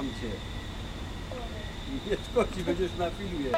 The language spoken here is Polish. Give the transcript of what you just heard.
Kocham cię. Nie szkodzi, będziesz na filmie.